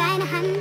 deine Hand.